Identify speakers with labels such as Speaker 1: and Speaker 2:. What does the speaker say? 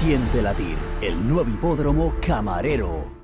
Speaker 1: Siente latir, el nuevo hipódromo Camarero.